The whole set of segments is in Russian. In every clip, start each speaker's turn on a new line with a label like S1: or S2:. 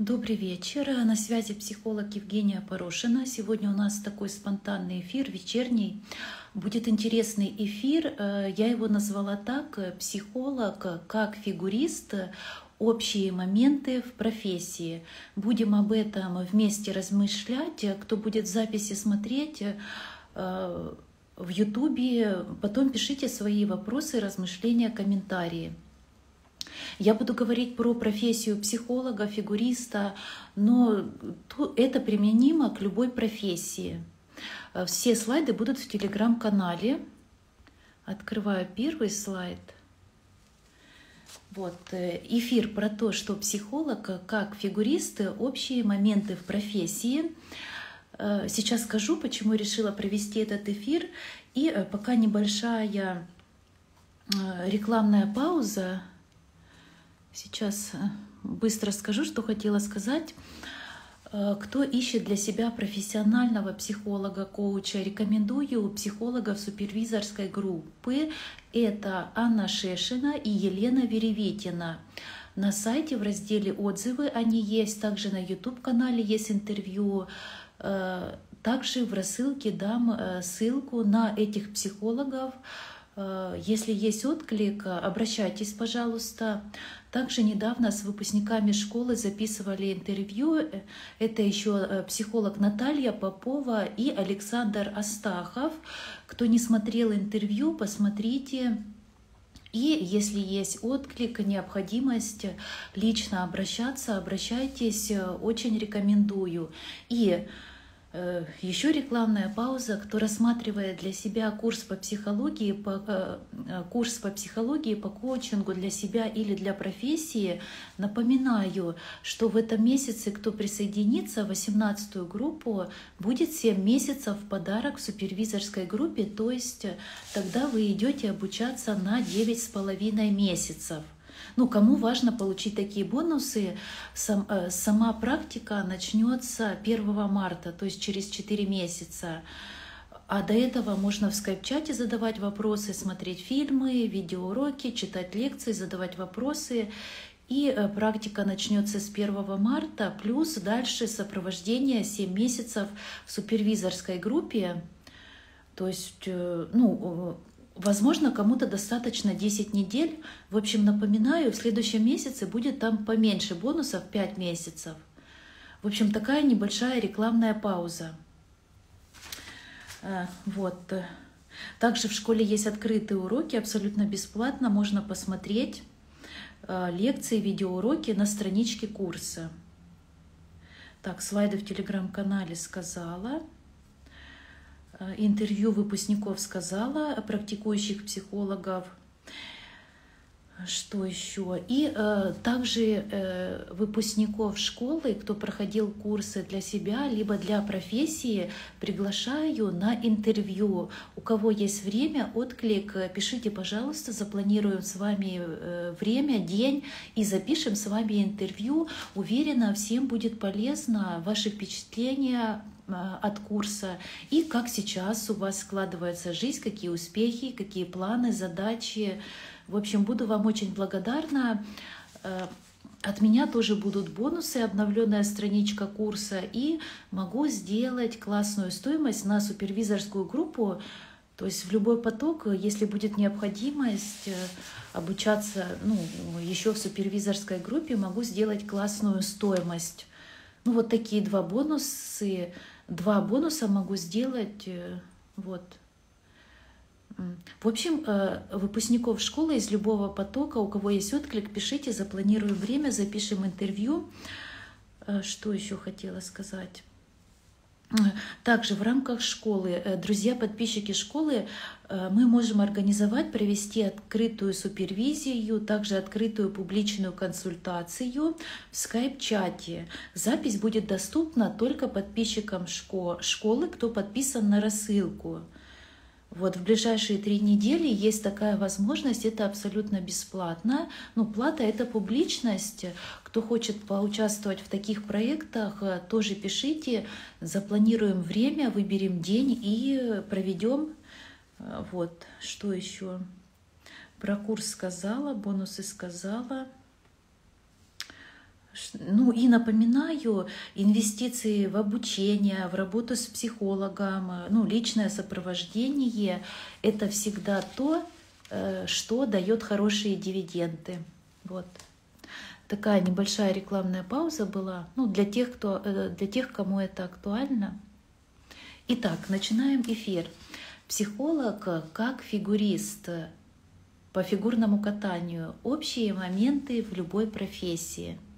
S1: Добрый вечер. На связи психолог Евгения Порошина. Сегодня у нас такой спонтанный эфир, вечерний. Будет интересный эфир. Я его назвала так «Психолог как фигурист. Общие моменты в профессии». Будем об этом вместе размышлять. Кто будет записи смотреть, э, в Ютубе, потом пишите свои вопросы, размышления, комментарии. Я буду говорить про профессию психолога, фигуриста, но это применимо к любой профессии. Э, все слайды будут в телеграм-канале. Открываю первый слайд. Вот э, эфир про то, что психолог э, как фигурист, общие моменты в профессии. Сейчас скажу, почему решила провести этот эфир. И пока небольшая рекламная пауза, Сейчас э, быстро скажу, что хотела сказать. Э, кто ищет для себя профессионального психолога, коуча, рекомендую психологов супервизорской группы. Это Анна Шешина и Елена Вереветина. На сайте в разделе «Отзывы» они есть, также на YouTube-канале есть интервью. Э, также в рассылке дам ссылку на этих психологов. Если есть отклик, обращайтесь, пожалуйста. Также недавно с выпускниками школы записывали интервью. Это еще э, психолог Наталья Попова и Александр Астахов. Кто не смотрел интервью, посмотрите. И если есть отклик, необходимость лично обращаться, обращайтесь, очень рекомендую. И Еще рекламная пауза, кто рассматривает для себя курс по психологии, по, э, э, курс по психологии, по коучингу для себя или для профессии, напоминаю, что в этом месяце, кто присоединится в 18 группу, будет 7 месяцев в подарок в супервизорской группе, то есть тогда вы идете обучаться на 9,5 месяцев. Ну, кому важно получить такие бонусы, сам, э, сама практика начнется 1 марта, то есть через 4 месяца. А до этого можно в скайп-чате задавать вопросы, смотреть фильмы, видеоуроки, читать лекции, задавать вопросы. И э, практика начнется с 1 марта, плюс дальше сопровождение 7 месяцев в супервизорской группе. То есть, э, ну, Возможно, кому-то достаточно 10 недель. В общем, напоминаю, в следующем месяце будет там поменьше бонусов 5 месяцев. В общем, такая небольшая рекламная пауза. Э, вот. Также в школе есть открытые уроки, абсолютно бесплатно. Можно посмотреть э, лекции, видеоуроки на страничке курса. Так, слайды в телеграм-канале сказала. Э, интервью выпускников сказала, практикующих психологов. Что еще? И э, также э, выпускников школы, кто проходил курсы для себя, либо для профессии, приглашаю на интервью. У кого есть время, отклик, пишите, пожалуйста, запланируем с вами э, время, день и запишем с вами интервью. Уверена, всем будет полезно ваши впечатления, от курса и как сейчас у вас складывается жизнь, какие успехи, какие планы, задачи. В общем, буду вам очень благодарна. Э, от меня тоже будут бонусы, обновленная страничка курса, и могу сделать классную стоимость на супервизорскую группу, то есть в любой поток, если будет необходимость э, обучаться ну, еще в супервизорской группе, могу сделать классную стоимость. Ну вот такие два бонусы два бонуса могу сделать. Э, вот. В общем, э, выпускников школы из любого потока, у кого есть отклик, пишите, запланируем время, запишем интервью. Э, что еще хотела сказать? Также в рамках школы, э, друзья, подписчики школы, э, мы можем организовать, провести открытую супервизию, также открытую публичную консультацию в скайп-чате. Запись будет доступна только подписчикам школы, кто подписан на рассылку. Вот в ближайшие три недели есть такая возможность, это абсолютно бесплатно. Ну, плата — это публичность. Кто хочет поучаствовать в таких проектах, э, тоже пишите, запланируем время, выберем день и проведем. Э, вот, что еще? Про курс сказала, бонусы сказала. Ну и напоминаю, инвестиции в обучение, в работу с психологом, ну, личное сопровождение – это всегда то, э, что дает хорошие дивиденды. Вот. Такая небольшая рекламная пауза была, ну, для тех, кто, э, для тех, кому это актуально. Итак, начинаем эфир. Психолог как фигурист по фигурному катанию. Общие моменты в любой профессии –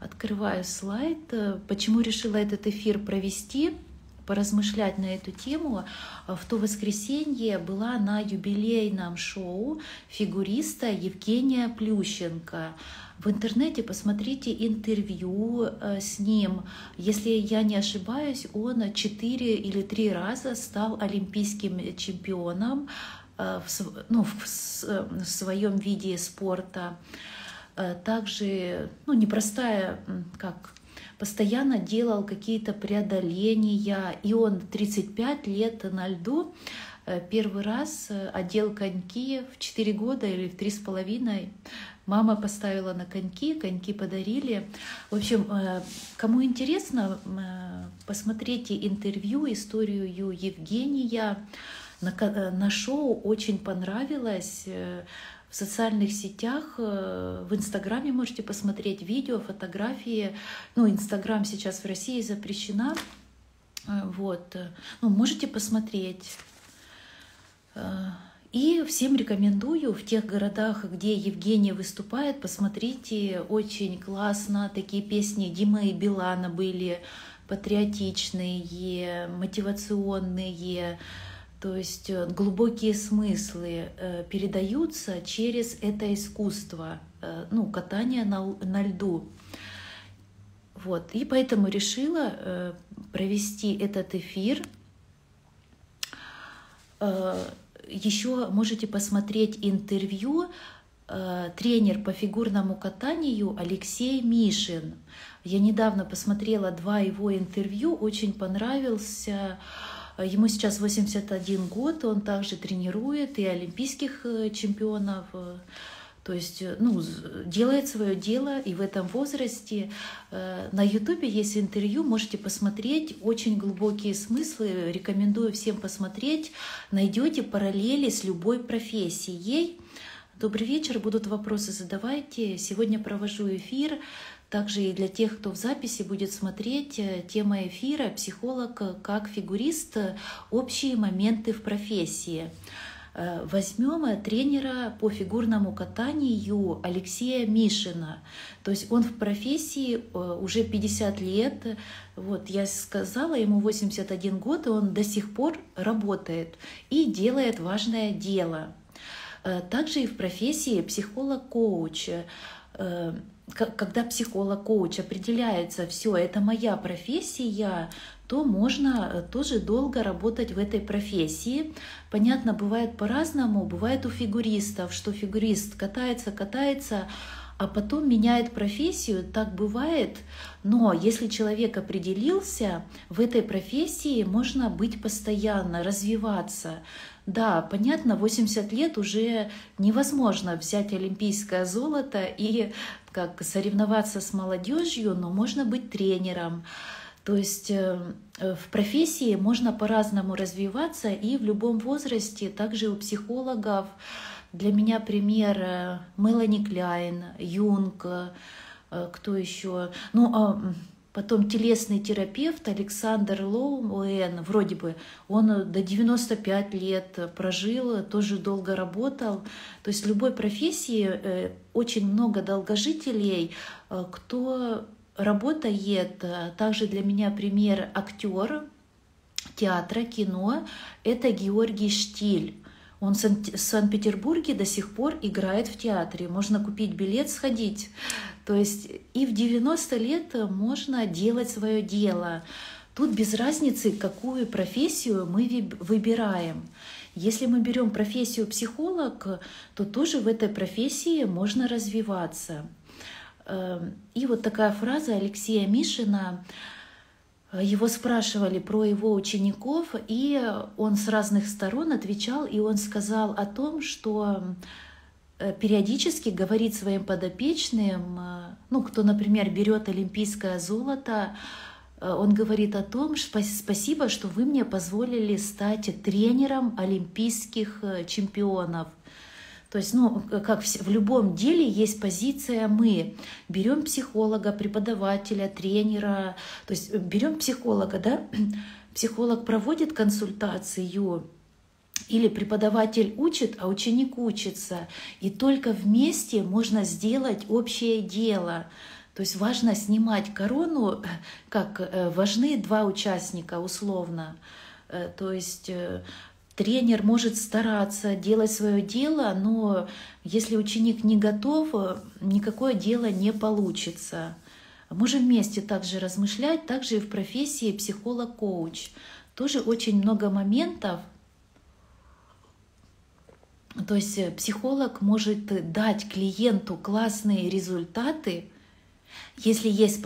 S1: Открываю слайд. Почему решила этот эфир провести? поразмышлять на эту тему. В то воскресенье была на юбилейном шоу фигуриста Евгения Плющенко. В интернете посмотрите интервью э, с ним. Если я не ошибаюсь, он четыре или три раза стал олимпийским чемпионом э, в, ну, в, в своем виде спорта. Э, также ну, непростая, как постоянно делал какие-то преодоления, и он 35 лет на льду э, первый раз э, одел коньки в 4 года или в 3,5. Мама поставила на коньки, коньки подарили. В общем, кому интересно, посмотрите интервью, историю Евгения. На, на шоу очень понравилось в социальных сетях, э, в Инстаграме можете посмотреть видео, фотографии. Ну, Инстаграм сейчас в России запрещена. Э, вот. Ну, можете посмотреть. Э, и всем рекомендую в тех городах, где Евгения выступает, посмотрите, очень классно. Такие песни Димы и Билана были патриотичные, мотивационные, то есть э, глубокие смыслы э, передаются через это искусство, э, ну, катание на, на льду. Вот. И поэтому решила провести этот эфир. Еще можете посмотреть интервью тренер по фигурному катанию Алексей Мишин. Я недавно посмотрела два его интервью, очень понравился Ему сейчас 81 год, он также тренирует и олимпийских э, чемпионов. Э, то есть, э, ну, делает свое дело, и в этом возрасте на Ютубе есть интервью, можете посмотреть, очень глубокие смыслы, рекомендую всем посмотреть, найдете параллели с любой профессией. Добрый вечер, будут вопросы задавайте. Сегодня провожу эфир также и для тех, кто в записи будет смотреть, э, тема эфира «Психолог как фигурист. Общие моменты в профессии». Э, возьмем тренера по фигурному катанию Алексея Мишина. То есть он в профессии э, уже 50 лет. Вот я сказала, ему 81 год, и он до сих пор работает и делает важное дело. Также и в профессии психолог-коуч когда психолог, коуч определяется, все, это моя профессия, то можно э, тоже долго работать в этой профессии. Понятно, бывает по-разному. Бывает у фигуристов, что фигурист катается, катается, а потом меняет профессию, так бывает. Но если человек определился, в этой профессии можно быть постоянно, развиваться. Да, понятно, 80 лет уже невозможно взять олимпийское золото и как соревноваться с молодежью, но можно быть тренером. То есть э, в профессии можно по-разному развиваться и в любом возрасте, также у психологов. Для меня пример э, Мелани Кляйн, Юнг, э, кто еще? Ну, а Потом телесный терапевт Александр Лоуэн, вроде бы, он до 95 лет прожил, тоже долго работал. То есть в любой профессии э, очень много долгожителей, э, кто работает. Также для меня пример актер театра, кино — это Георгий Штиль. Он в Санкт-Петербурге до сих пор играет в театре. Можно купить билет, сходить. То есть и в 90 лет можно делать свое дело. Тут без разницы, какую профессию мы выбираем. Если мы берем профессию психолог, то тоже в этой профессии можно развиваться. Эм, и вот такая фраза Алексея Мишина его спрашивали про его учеников, и он с разных сторон отвечал, и он сказал о том, что э, периодически говорит своим подопечным, э, ну, кто, например, берет олимпийское золото, э, он говорит о том, что спасибо, что вы мне позволили стать тренером олимпийских э, чемпионов. То есть, ну, как в любом деле есть позиция мы. Берем психолога, преподавателя, тренера. То есть берем психолога, да, психолог проводит консультацию, или преподаватель учит, а ученик учится. И только вместе можно сделать общее дело. То есть важно снимать корону, как э, важны два участника условно. Э, то есть э, тренер может стараться делать свое дело, но если ученик не готов, никакое дело не получится. Можем вместе также размышлять, также и в профессии психолог-коуч. Тоже очень много моментов. То есть психолог может дать клиенту классные результаты, если есть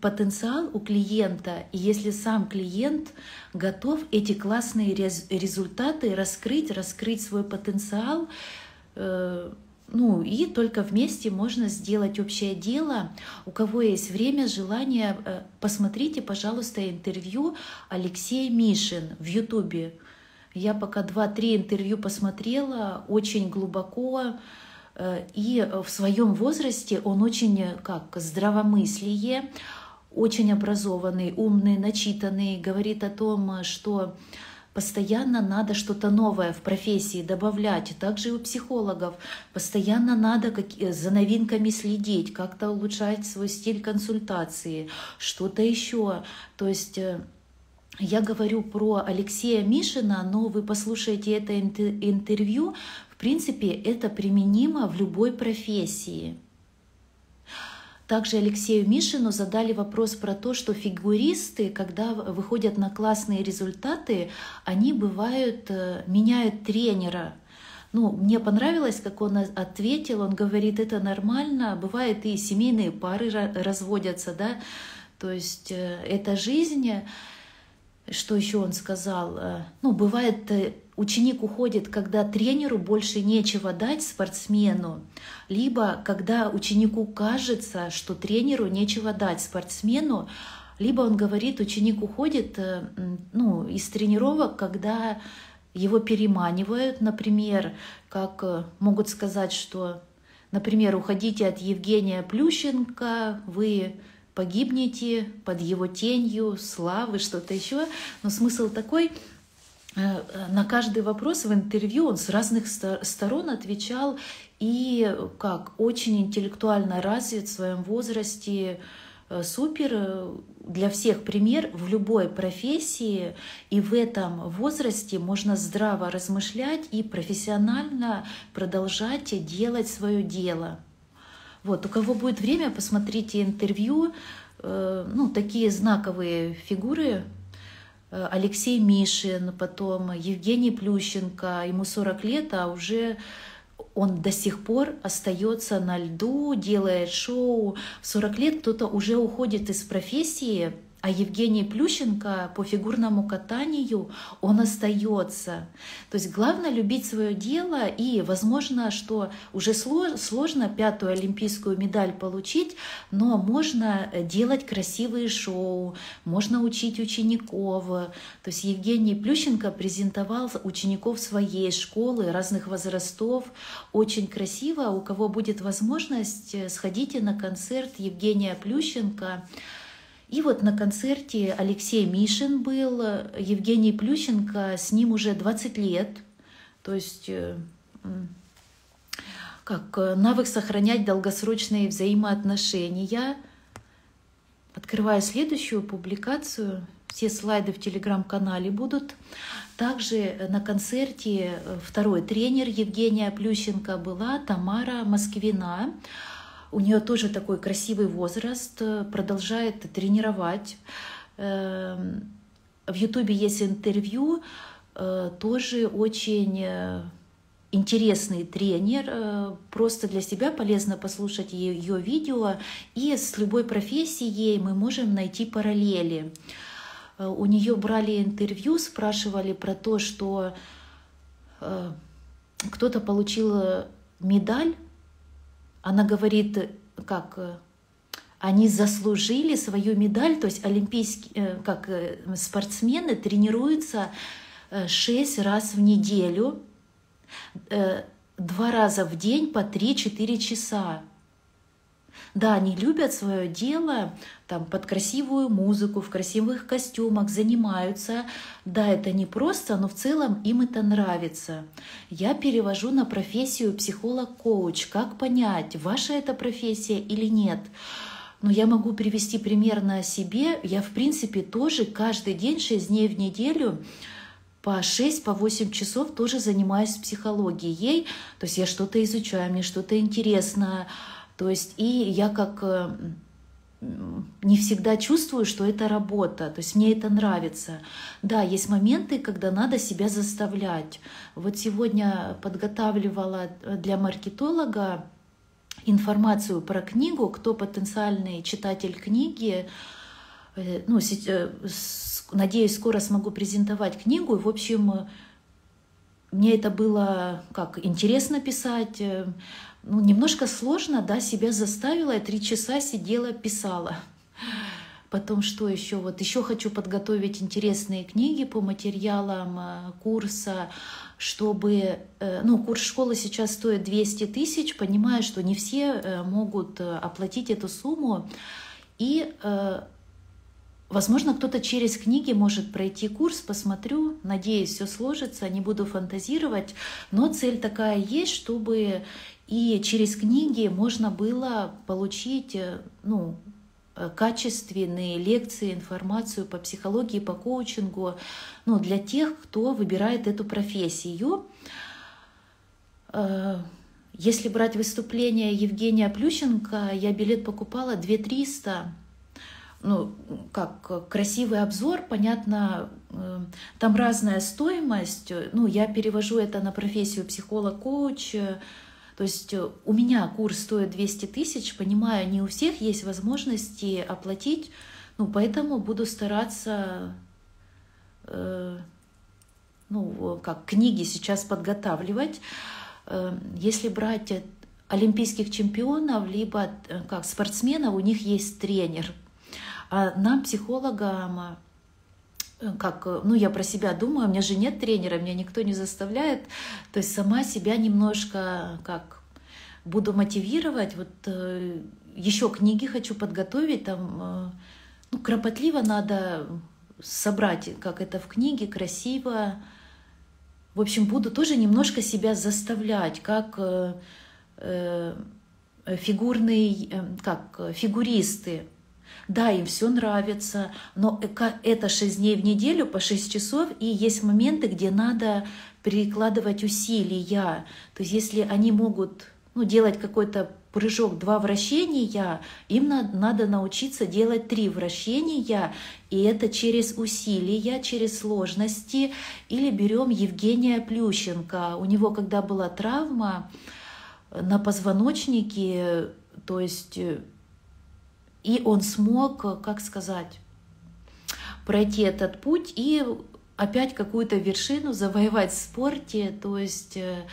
S1: потенциал у клиента, и если сам клиент готов эти классные результаты раскрыть, раскрыть свой потенциал, э, ну и только вместе можно сделать общее дело. У кого есть время, желание, э, посмотрите, пожалуйста, интервью Алексея Мишин в Ютубе. Я пока два-три интервью посмотрела, очень глубоко, и в своем возрасте он очень, э, как здравомыслие, очень образованный, умный, начитанный, говорит о том, что Постоянно надо что-то новое в профессии добавлять. Также и у психологов. Постоянно надо за новинками следить, как-то улучшать свой стиль консультации, что-то еще. То есть э, я говорю про Алексея Мишина, но вы послушаете это интервью. Принципе, это применимо в любой профессии. Также Алексею Мишину задали вопрос про то, что фигуристы, когда выходят на классные результаты, они бывают, э, меняют тренера. Ну, мне понравилось, как он ответил, он говорит, это нормально, бывает и семейные пары разводятся, да, то есть э, это жизнь, что еще он сказал? Э, ну, бывает, э, ученик уходит, когда тренеру больше нечего дать спортсмену, либо когда ученику кажется, что тренеру нечего дать спортсмену, либо он говорит, ученик уходит э, ну, из тренировок, когда его переманивают, например, как могут сказать, что, например, уходите от Евгения Плющенко, вы погибнете под его тенью, славы, что-то еще. Но смысл такой, э, на каждый вопрос в интервью он с разных сторон отвечал и как очень интеллектуально развит в своем возрасте, э, супер э, для всех пример в любой профессии, и в этом возрасте можно здраво размышлять и профессионально продолжать делать свое дело. Вот, у кого будет время, посмотрите интервью. Э, ну, такие знаковые фигуры. Э, Алексей Мишин, потом Евгений Плющенко, ему 40 лет, а уже он до сих пор остается на льду, делает шоу. В 40 лет кто-то уже уходит из профессии, а Евгений Плющенко по фигурному катанию, он остается. То есть главное любить свое дело, и возможно, что уже сложно пятую олимпийскую медаль получить, но можно делать красивые шоу, можно учить учеников. То есть Евгений Плющенко презентовал учеников своей школы разных возрастов. Очень красиво. У кого будет возможность, сходите на концерт Евгения Плющенко. И вот на концерте Алексей Мишин был, Евгений Плющенко, с ним уже 20 лет. То есть э, как э, навык сохранять долгосрочные взаимоотношения. Открываю следующую публикацию. Все слайды в телеграм-канале будут. Также на концерте э, второй тренер Евгения Плющенко была Тамара Москвина. У нее тоже такой красивый возраст, э, продолжает тренировать. Эм, в Ютубе есть интервью, э, тоже очень э, интересный тренер. Просто для себя полезно послушать ее видео. И с любой профессией мы можем найти параллели. У нее брали интервью, спрашивали про то, что кто-то получил медаль она говорит, как, они заслужили свою медаль, то есть олимпийские, как спортсмены тренируются шесть раз в неделю, два раза в день по 3-4 часа. Да, они любят свое дело, там, под красивую музыку, в красивых костюмах, занимаются. Да, это не просто, но в целом им это нравится. Я перевожу на профессию психолог-коуч. Как понять, ваша это профессия или нет? Но я могу привести пример на себе. Я, в принципе, тоже каждый день, 6 дней в неделю по 6, по 8 часов тоже занимаюсь психологией. То есть я что-то изучаю, мне что-то интересно. То есть и я как э, не всегда чувствую, что это работа, то есть мне это нравится. Да, есть моменты, когда надо себя заставлять. Вот сегодня подготавливала для маркетолога информацию про книгу, кто потенциальный читатель книги. Э, ну, э, надеюсь, скоро смогу презентовать книгу. В общем, мне это было как интересно писать ну, немножко сложно, да, себя заставила, я три часа сидела, писала. Потом что еще? Вот еще хочу подготовить интересные книги по материалам э, курса, чтобы... Э, ну, курс школы сейчас стоит 200 тысяч, понимаю, что не все э, могут оплатить эту сумму. И Возможно, кто-то через книги может пройти курс, посмотрю, надеюсь, все сложится, не буду фантазировать, но цель такая есть, чтобы и через книги можно было получить э, ну, э, качественные лекции, информацию по психологии, по коучингу ну, для тех, кто выбирает эту профессию. Э, если брать выступление Евгения Плющенко, я билет покупала 2 300 ну, как красивый обзор, понятно, там разная стоимость. Ну, я перевожу это на профессию психолог-коуч, то есть э, у меня курс стоит 200 тысяч, понимаю, не у всех есть возможности оплатить, ну, поэтому буду стараться, э, ну, как книги сейчас подготавливать. Э, если брать олимпийских чемпионов, либо э, как спортсменов, у них есть тренер. А нам, психологам, Э, как, э, ну, я про себя думаю, у меня же нет тренера, меня никто не заставляет, то есть сама себя немножко как буду мотивировать, вот э, еще книги хочу подготовить, там, ну, кропотливо надо собрать, как это в книге, красиво. В общем, буду тоже немножко себя заставлять, как фигурный, как фигуристы. Да, им все нравится, но это 6 дней в неделю по 6 часов, и есть моменты, где надо прикладывать усилия. То есть если они могут ну, делать какой-то прыжок, два вращения, им надо, надо научиться делать три вращения, и это через усилия, через сложности. Или берем Евгения Плющенко. У него, когда была травма на позвоночнике, то есть и он смог, как сказать, пройти этот путь и опять какую-то вершину завоевать в спорте. То есть, э,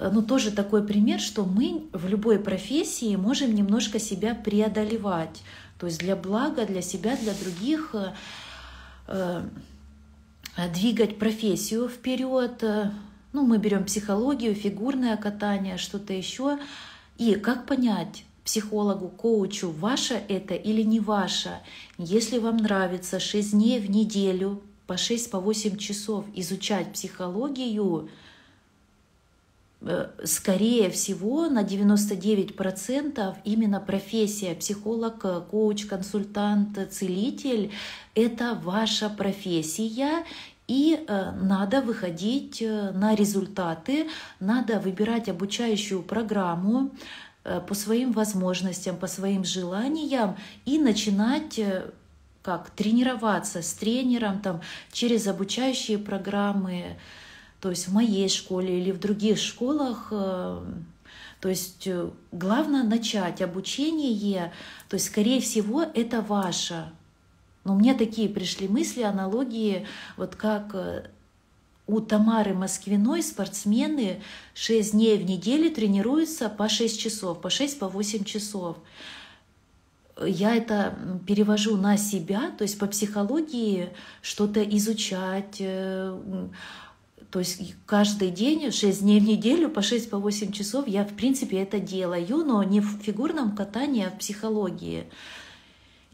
S1: ну, тоже такой пример, что мы в любой профессии можем немножко себя преодолевать. То есть для блага, для себя, для других э, э, двигать профессию вперед. Ну, мы берем психологию, фигурное катание, что-то еще. И как понять, психологу, коучу, ваше это или не ваше. Если вам нравится 6 дней в неделю по 6 по 8 часов изучать психологию, э, скорее всего, на 99% именно профессия психолог, коуч, консультант, целитель – это ваша профессия, и э, надо выходить э, на результаты, надо выбирать обучающую программу, по своим возможностям, по своим желаниям и начинать э, как тренироваться с тренером там, через обучающие программы, то есть в моей школе или в других школах. Э, то есть главное начать обучение, то есть скорее всего это ваше. Но мне такие пришли мысли, аналогии, вот как у Тамары Москвиной спортсмены 6 дней в неделю тренируются по 6 часов, по 6 по 8 часов. я это перевожу на себя, то есть по психологии что-то изучать, э, то есть каждый день, 6 дней в неделю, по 6 по 8 часов я, в принципе, это делаю, но не в фигурном катании, а в психологии.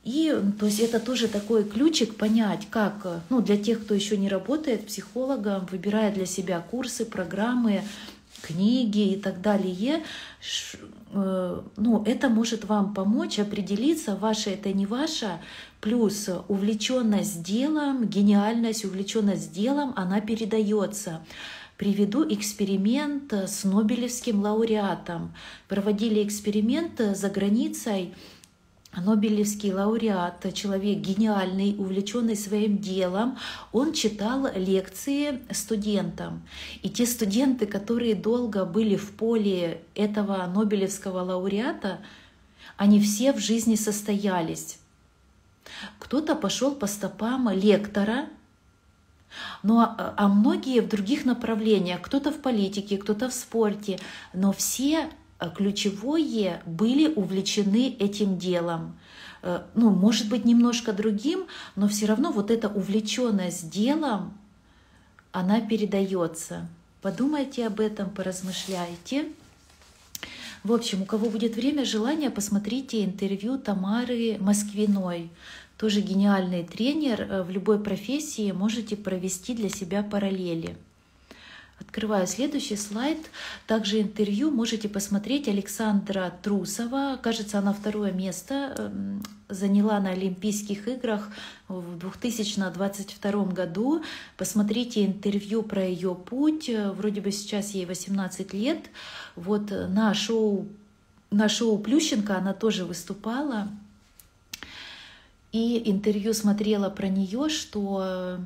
S1: И то есть это тоже такой ключик понять, как, ну, для тех, кто еще не работает психологом, выбирая для себя курсы, программы, книги и так далее, э, ну, это может вам помочь определиться, ваше это не ваше, плюс увлеченность делом, гениальность, увлеченность делом, она передается. Приведу эксперимент с Нобелевским лауреатом. Проводили эксперимент за границей Нобелевский лауреат, человек гениальный, увлеченный своим делом, он читал лекции студентам. И те студенты, которые долго были в поле этого Нобелевского лауреата, они все в жизни состоялись. Кто-то пошел по стопам лектора, но, а многие в других направлениях, кто-то в политике, кто-то в спорте, но все ключевое были увлечены этим делом. Э, ну, может быть, немножко другим, но все равно вот эта увлеченность делом, она передается. Подумайте об этом, поразмышляйте. В общем, у кого будет время, желание, посмотрите интервью Тамары Москвиной. Тоже гениальный тренер э, в любой профессии, можете провести для себя параллели. Открываю следующий слайд. Также интервью можете посмотреть Александра Трусова. Кажется, она второе место эм, заняла на Олимпийских играх в 2022 году. Посмотрите интервью про ее путь. Вроде бы сейчас ей 18 лет. Вот на шоу, на шоу Плющенко она тоже выступала. И интервью смотрела про нее, что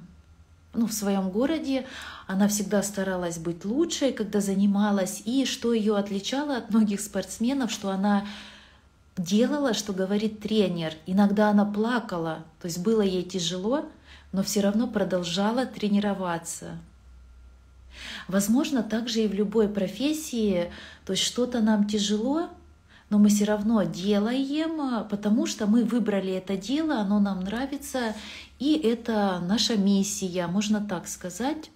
S1: ну, в своем городе. Она всегда старалась быть лучшей, когда занималась. И что ее отличало от многих спортсменов, что она делала, что говорит тренер. Иногда она плакала, то есть было ей тяжело, но все равно продолжала тренироваться. Возможно, также и в любой профессии, то есть что-то нам тяжело, но мы все равно делаем, потому что мы выбрали это дело, оно нам нравится, и это наша миссия, можно так сказать.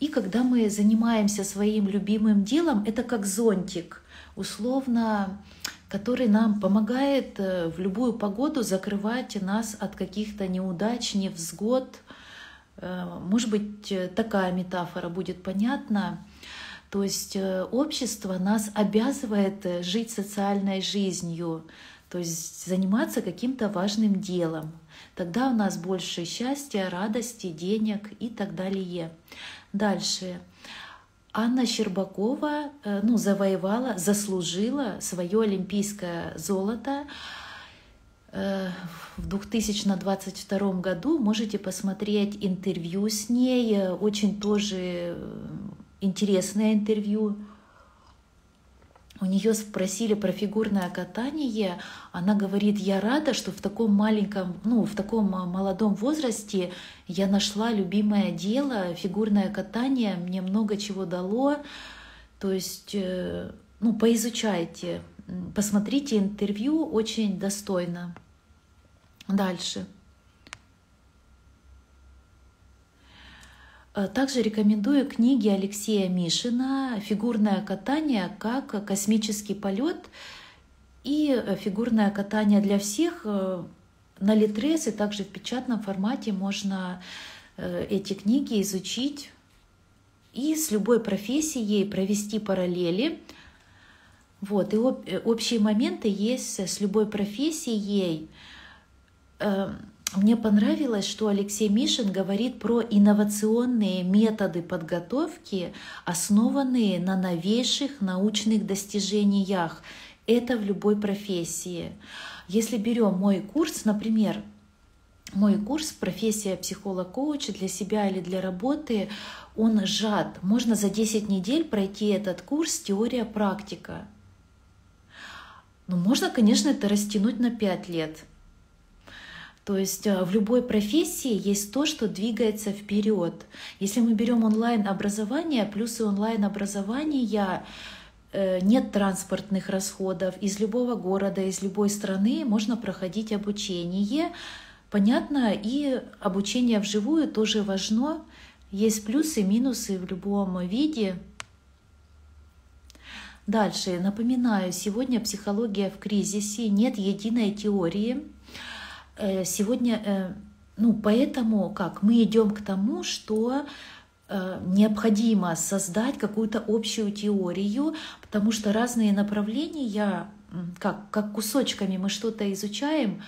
S1: И когда мы занимаемся своим любимым делом, это как зонтик, условно, который нам помогает э, в любую погоду закрывать нас от каких-то неудач, невзгод. Э, может быть, э, такая метафора будет понятна. То есть общество нас обязывает жить социальной жизнью, то есть заниматься каким-то важным делом. Тогда у нас больше счастья, радости, денег и так далее. Дальше. Анна Щербакова э, ну, завоевала, заслужила свое олимпийское золото э, в 2022 году. Можете посмотреть интервью с ней, очень тоже интересное интервью. У нее спросили про фигурное катание. Она говорит, я рада, что в таком маленьком, ну, в таком молодом возрасте я нашла любимое дело, фигурное катание, мне много чего дало. То есть, э, ну, поизучайте, посмотрите интервью, очень достойно. Дальше. Также рекомендую книги Алексея Мишина «Фигурное катание как космический полет» и э, «Фигурное катание для всех» э, на Литрес и также в печатном формате можно эти книги изучить и с любой профессией провести параллели. Вот, и общие моменты есть с любой профессией. Мне понравилось, что Алексей Мишин говорит про инновационные методы подготовки, основанные на новейших научных достижениях. Это в любой профессии. Если берем мой курс, например, мой курс «Профессия психолог-коуч» для себя или для работы, он сжат. Можно за 10 недель пройти этот курс «Теория-практика». Но можно, конечно, это растянуть на 5 лет – то есть э, в любой профессии есть то, что двигается вперед. Если мы берем онлайн-образование, плюсы онлайн-образования, э, нет транспортных расходов, из любого города, из любой страны можно проходить обучение. Понятно, и обучение вживую тоже важно. Есть плюсы и минусы в любом виде. Дальше, напоминаю, сегодня психология в кризисе, нет единой теории. Э, сегодня, э, ну, поэтому как мы идем к тому, что э, необходимо создать какую-то общую теорию, потому что разные направления, как, как кусочками мы что-то изучаем,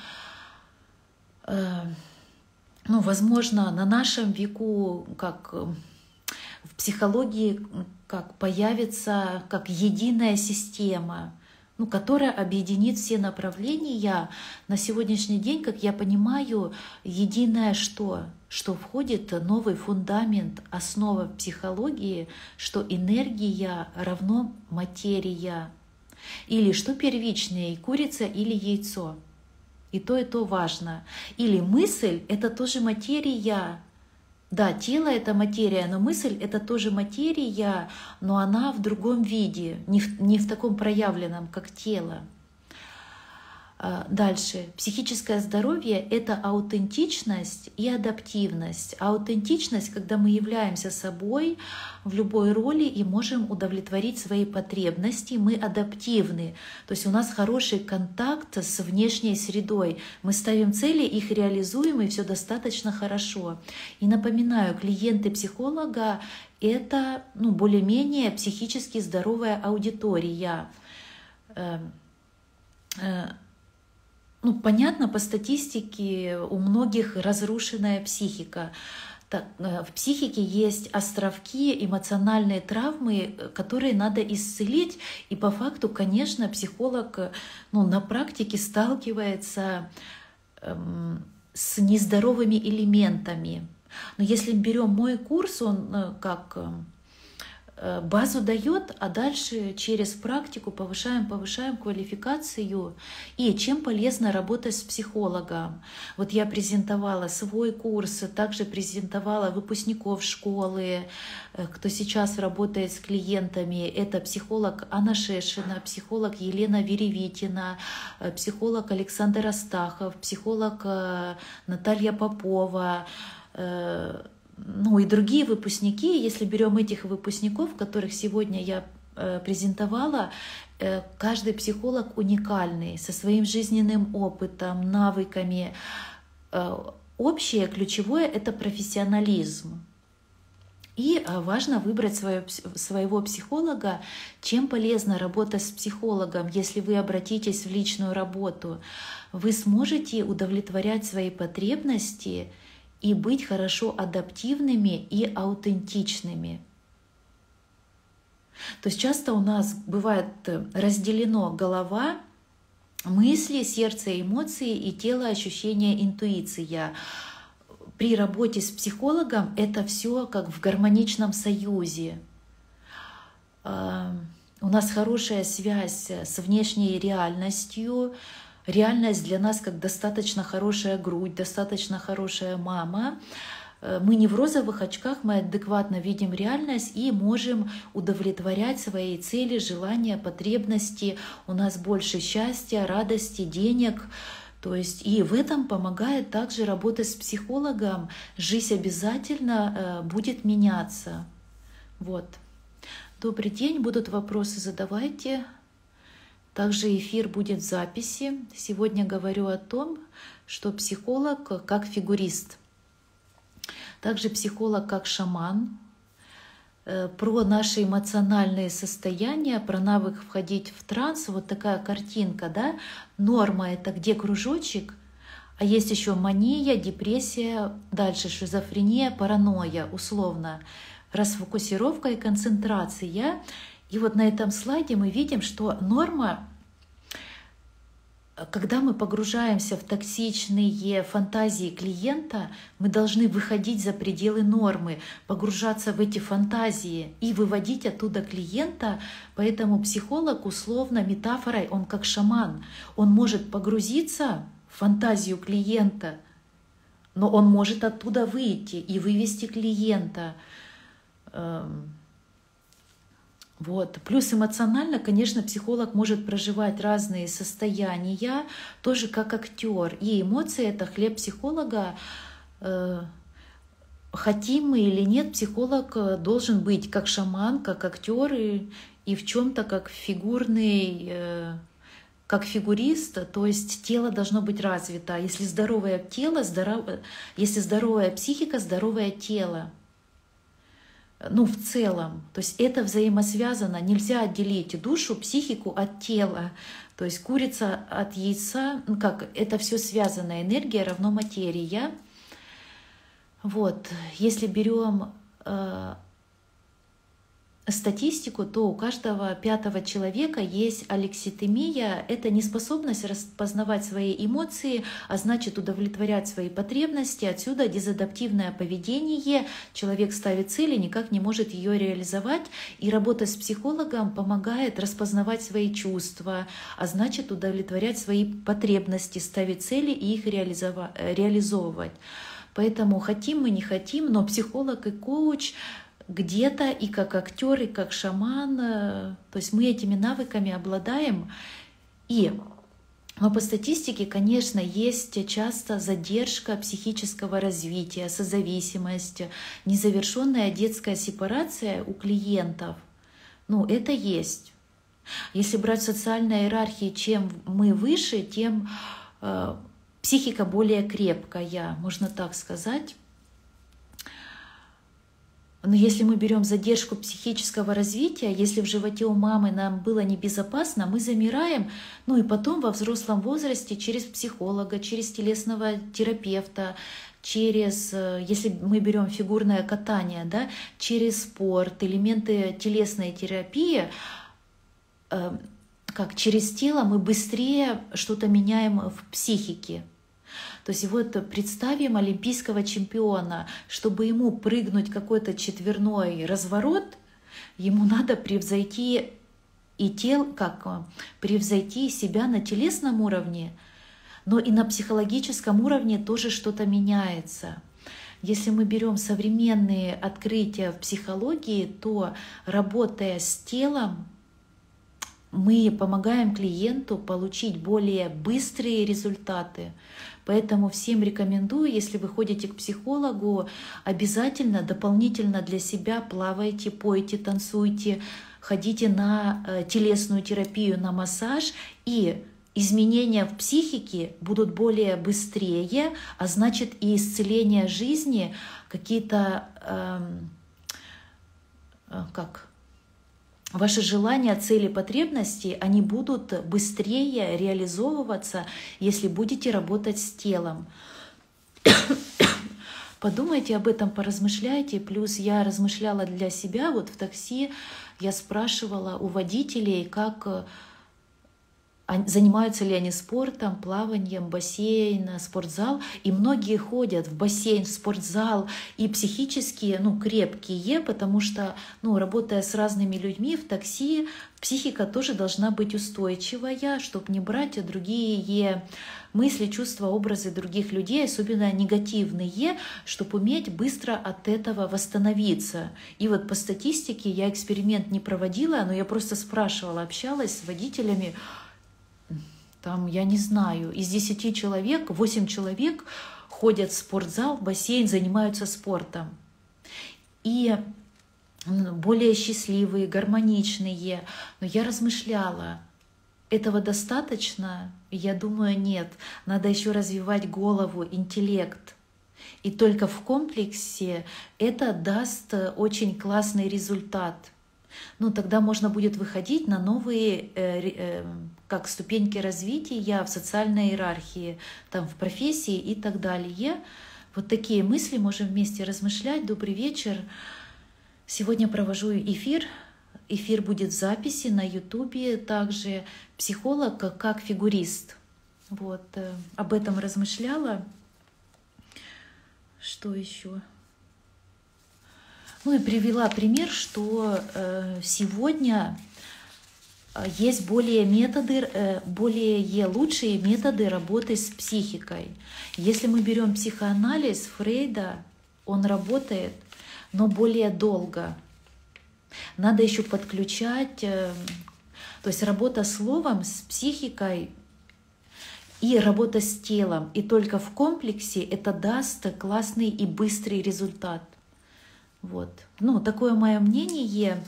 S1: ну, возможно, на нашем веку, как в психологии как появится как единая система, ну, которая объединит все направления. На сегодняшний день, как я понимаю, единое что? Что входит новый фундамент, основа психологии, что энергия равно материя. Или что первичнее, курица или яйцо. И то, и то важно. Или мысль — это тоже материя, да, тело — это материя, но мысль — это тоже материя, но она в другом виде, не в, не в таком проявленном, как тело. А, дальше. Психическое здоровье — это аутентичность и адаптивность. Аутентичность, когда мы являемся собой в любой роли и можем удовлетворить свои потребности, мы адаптивны. То есть у нас хороший контакт с внешней средой. Мы ставим цели, их реализуем, и все достаточно хорошо. И напоминаю, клиенты психолога — это ну, более-менее психически здоровая аудитория эм, э, ну, понятно, по статистике у многих разрушенная психика. Так, э, в психике есть островки, эмоциональные травмы, которые надо исцелить. И по факту, конечно, психолог ну, на практике сталкивается эм, с нездоровыми элементами. Но если берем мой курс, он э, как эм, Э, базу дает, а дальше через практику повышаем, повышаем квалификацию. И чем полезно работать с психологом? Вот я презентовала свой курс, также презентовала выпускников школы, э, кто сейчас работает с клиентами. Это психолог Анна Шешина, психолог Елена Веревитина, э, психолог Александр Астахов, психолог Наталья Попова, ну и другие выпускники, если берем этих выпускников, которых сегодня я э, презентовала, э, каждый психолог уникальный, со своим жизненным опытом, навыками. Э, общее, ключевое — это профессионализм. И важно выбрать свое, своего психолога. Чем полезна работа с психологом, если вы обратитесь в личную работу? Вы сможете удовлетворять свои потребности — и быть хорошо адаптивными и аутентичными. То есть часто у нас бывает э, разделено голова, мысли, сердце, эмоции и тело, ощущения, интуиция. При работе с психологом это все как в гармоничном союзе. А, у нас хорошая связь с внешней реальностью, реальность для нас как достаточно хорошая грудь, достаточно хорошая мама. Э, мы не в розовых очках, мы адекватно видим реальность и можем удовлетворять свои цели, желания, потребности. У нас больше счастья, радости, денег. То есть и в этом помогает также работа с психологом. Жизнь обязательно э, будет меняться. Вот. Добрый день, будут вопросы, задавайте. Также эфир будет в записи. Сегодня говорю о том, что психолог как фигурист. Также психолог как шаман. Э, про наши эмоциональные состояния, про навык входить в транс. Вот такая картинка, да? Норма — это где кружочек, а есть еще мания, депрессия, дальше шизофрения, паранойя, условно. Расфокусировка и концентрация. И вот на этом слайде мы видим, что норма когда мы погружаемся в токсичные фантазии клиента, мы должны выходить за пределы нормы, погружаться в эти фантазии и выводить оттуда клиента. Поэтому психолог условно метафорой, он как шаман, он может погрузиться в фантазию клиента, но он может оттуда выйти и вывести клиента. Вот. Плюс эмоционально, конечно, психолог может проживать разные состояния, тоже как актер. И эмоции это хлеб психолога. Э, хотим мы или нет, психолог э, должен быть как шаман, как актер и, и в чем-то как фигурный, э, как фигурист, то есть тело должно быть развито. Если здоровое тело, здоров... если здоровая психика, здоровое тело ну, в целом. То есть это взаимосвязано. Нельзя отделить душу, психику от тела. То есть курица от яйца, ну как, это все связано. Энергия равно материя. Вот, если берем э, статистику, то у каждого пятого человека есть алекситемия. Это неспособность распознавать свои эмоции, а значит удовлетворять свои потребности. Отсюда дезадаптивное поведение. Человек ставит цели, никак не может ее реализовать. И работа с психологом помогает распознавать свои чувства, а значит удовлетворять свои потребности, ставить цели и их реализовывать. Поэтому хотим мы, не хотим, но психолог и коуч где-то и как актер, и как шаман. Э, то есть мы этими навыками обладаем. И но по статистике, конечно, есть часто задержка психического развития, созависимость, незавершенная детская сепарация у клиентов. Ну, это есть. Если брать социальные иерархии, чем мы выше, тем э, психика более крепкая, можно так сказать. Но если мы берем задержку психического развития, если в животе у мамы нам было небезопасно, мы замираем, ну и потом во взрослом возрасте через психолога, через телесного терапевта, через, э, если мы берем фигурное катание, да, через спорт, элементы телесной терапии, э, как через тело мы быстрее что-то меняем в психике. То есть вот представим олимпийского чемпиона, чтобы ему прыгнуть какой-то четверной разворот, ему надо превзойти и тел, как э, превзойти себя на телесном уровне, но и на психологическом уровне тоже что-то меняется. Если мы берем современные открытия в психологии, то работая с телом, мы помогаем клиенту получить более быстрые результаты, Поэтому всем рекомендую, если вы ходите к психологу, обязательно дополнительно для себя плавайте, пойте, танцуйте, ходите на э, телесную терапию, на массаж и изменения в психике будут более быстрее, а значит и исцеление жизни, какие-то эм, э, как ваши желания, цели, потребности, они будут быстрее реализовываться, если будете работать с телом. Подумайте об этом, поразмышляйте. Плюс я размышляла для себя, вот в такси я спрашивала у водителей, как занимаются ли они спортом, плаванием, бассейн, спортзал. И многие ходят в бассейн, в спортзал и психически ну, крепкие, потому что, ну, работая с разными людьми в такси, психика тоже должна быть устойчивая, чтобы не брать другие мысли, чувства, образы других людей, особенно негативные, чтобы уметь быстро от этого восстановиться. И вот по статистике я эксперимент не проводила, но я просто спрашивала, общалась с водителями, там, я не знаю, из 10 человек 8 человек ходят в спортзал, в бассейн, занимаются спортом. И более счастливые, гармоничные. Но я размышляла, этого достаточно? Я думаю, нет. Надо еще развивать голову, интеллект. И только в комплексе это даст очень классный результат – ну, тогда можно будет выходить на новые э, э, как ступеньки развития в социальной иерархии, там, в профессии и так далее. Вот такие мысли можем вместе размышлять. Добрый вечер. Сегодня провожу эфир. Эфир будет в записи на Ютубе. Также психолог как фигурист. Вот, э, об этом размышляла. Что еще? Ну и привела пример, что э, сегодня э, есть более методы, э, более лучшие методы работы с психикой. Если мы берем психоанализ Фрейда, он работает, но более долго. Надо еще подключать, то есть работа словом, с психикой и работа с телом. И только в комплексе это даст классный и быстрый результат. Вот. Ну, такое мое мнение.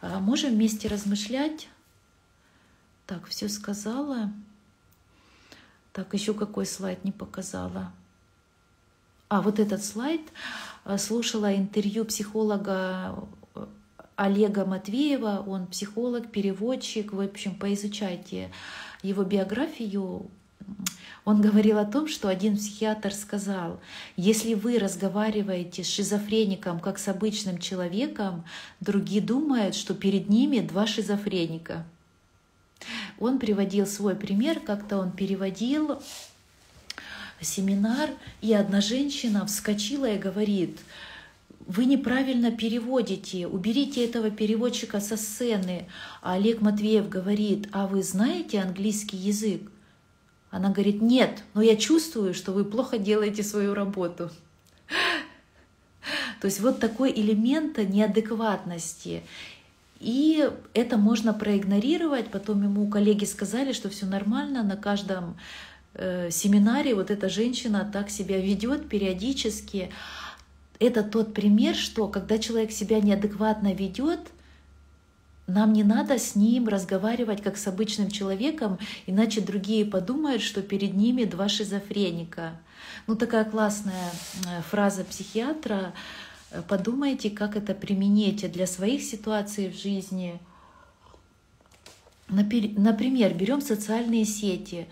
S1: А, можем вместе размышлять. Так, все сказала. Так, еще какой слайд не показала. А, вот этот слайд. А, слушала интервью психолога э, Олега Матвеева. Он психолог, переводчик. В общем, поизучайте его биографию. Он говорил о том, что один психиатр сказал, если вы разговариваете с шизофреником как с обычным человеком, другие думают, что перед ними два шизофреника. Он приводил свой пример, как-то он переводил семинар, и одна женщина вскочила и говорит, вы неправильно переводите, уберите этого переводчика со сцены. А Олег Матвеев говорит, а вы знаете английский язык? Она говорит, нет, но я чувствую, что вы плохо делаете свою работу. То есть вот такой элемент неадекватности. И это можно проигнорировать. Потом ему коллеги сказали, что все нормально, на каждом э, семинаре вот эта женщина так себя ведет периодически. Это тот пример, что когда человек себя неадекватно ведет, нам не надо с ним разговаривать как с обычным человеком, иначе другие подумают, что перед ними два шизофреника. Ну, такая классная э, фраза психиатра. Э, подумайте, как это применить для своих ситуаций в жизни. Например, берем социальные сети.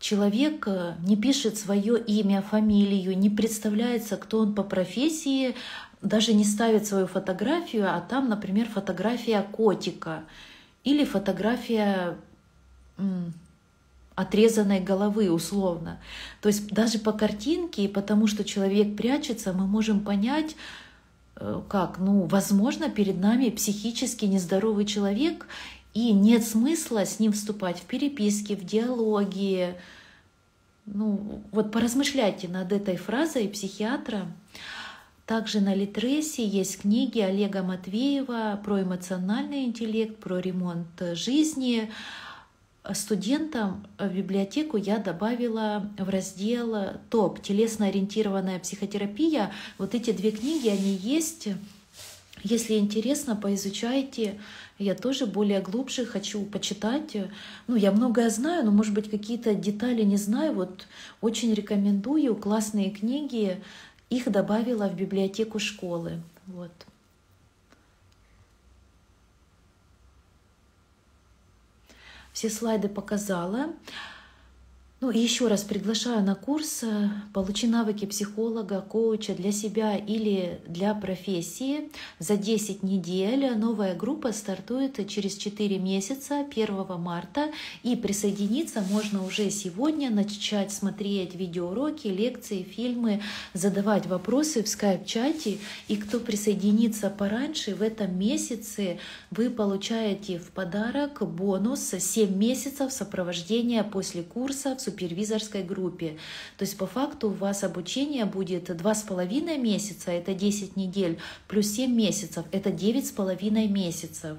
S1: Человек э, не пишет свое имя, фамилию, не представляется, кто он по профессии, даже не ставит свою фотографию, а там, например, фотография котика или фотография отрезанной головы условно. То есть даже по картинке, потому что человек прячется, мы можем понять, э, как, ну, возможно, перед нами психически нездоровый человек, и нет смысла с ним вступать в переписки, в диалоги. Ну, вот поразмышляйте над этой фразой психиатра. Также на Литресе есть книги Олега Матвеева про эмоциональный интеллект, про ремонт жизни. Студентам в библиотеку я добавила в раздел ТОП «Телесно-ориентированная психотерапия». Вот эти две книги, они есть. Если интересно, поизучайте. Я тоже более глубже хочу почитать. Ну, я многое знаю, но, может быть, какие-то детали не знаю. Вот очень рекомендую классные книги их добавила в библиотеку школы. Вот. Все слайды показала. Ну и еще раз приглашаю на курс э, «Получи навыки психолога, коуча для себя или для профессии» за 10 недель. Новая группа стартует через 4 месяца, 1 марта. И присоединиться можно уже сегодня, начать смотреть видеоуроки, лекции, фильмы, задавать вопросы в скайп-чате. И кто присоединится пораньше, в этом месяце вы получаете в подарок бонус 7 месяцев сопровождения после курса в супервизорской группе. То есть по факту у вас обучение будет два с половиной месяца, это 10 недель, плюс 7 месяцев, это девять с половиной месяцев.